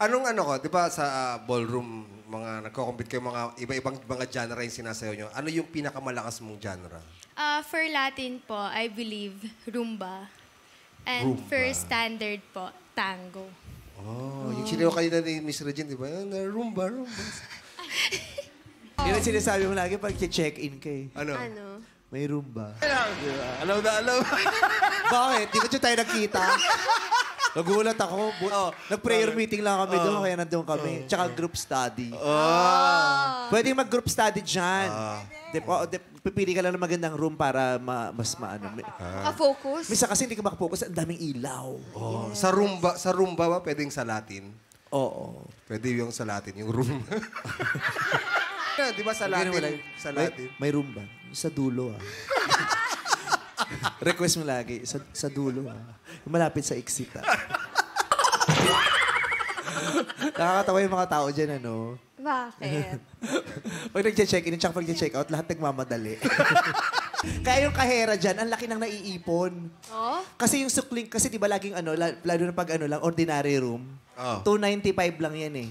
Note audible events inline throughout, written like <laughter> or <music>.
Anong ano ko, di ba sa ah, ballroom, mga nagko-compete kayo, mga iba-ibang mga genre yung sinasayaw nyo. Ano yung pinakamalakas mong genre? Uh, for Latin po, I believe rumba. And Rumba. for standard po, tango. Oh, yung sinayaw kanina ni Miss Regine, di ba? Yan, ah, rumba, rumba. <laughs> Yun ang sinasabi mo lagi pag check-in ka eh. Ano? Ano? May roomba. Alam na, alam. <laughs> Bakit? Di ba dyan tayo nagkita? <laughs> Nagulat ako. Bu- Oh, Nag-prayer meeting lang kami doon, kaya nandun kami. Tsaka group study. Oh. Pwede mag-group study dyan. Ah. Di, oh, di, pipili ka lang ng magandang room para ma, mas maano. May, Ka-focus? Misa kasi hindi ka makapokus, ang daming ilaw. Oh, Sa rumba, sa rumba ba pwedeng sa Latin? Oo. Pwede yung sa Latin, yung room. <laughs> Di ba sa Latin? Sa May, Latin. may room ba? Sa dulo ah. <laughs> Request mo lagi, sa, sa dulo ah. Malapit sa exit ah. <laughs> Nakakatawa yung mga tao dyan, ano? Bakit? <laughs> Pag nag-check-in, tsaka pag check out lahat nagmamadali. <laughs> Kaya yung kahera dyan, ang laki nang naiipon. oh? Kasi yung sukling, kasi di ba laging ano, la- lalo na pag ano lang, ordinary room, Oh. 295 lang yan eh.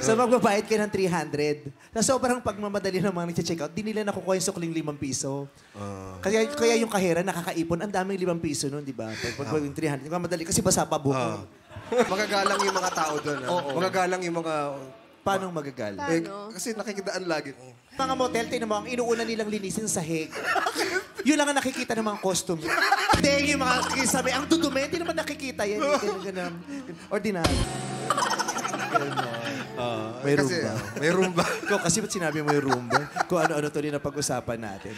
so magbabayad ka ng 300. So sobrang pagmamadali ng mga nag-check out, di nila nakukuha yung sukling 5 piso. Kaya, kaya yung kahera nakakaipon, ang daming 5 piso nun, di ba? Pag, pag, pag 300, magmamadali kasi basa pa buko. Ah. Magagalang yung mga tao doon. ah. Oo. Magagalang yung mga... Paano magagal? Eh, Paano? kasi nakikidaan lagi. Mga motel, tinan mo, ang inuuna nilang linisin sa hig. <laughs> Yun lang ang nakikita ng mga customer. Hindi, yung mga sabi, ang dudumi, hindi naman nakikita yan. eh. Ganun, ganun. Ordinary. No. May kasi, room ba? May room ba? Ikaw, kasi ba't sinabi mo yung room ba? Kung ano-ano to rin na pag-usapan natin.